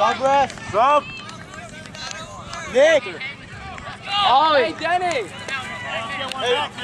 Sub rest. Sub. Nick. Ollie. Hey, Denny. Hey.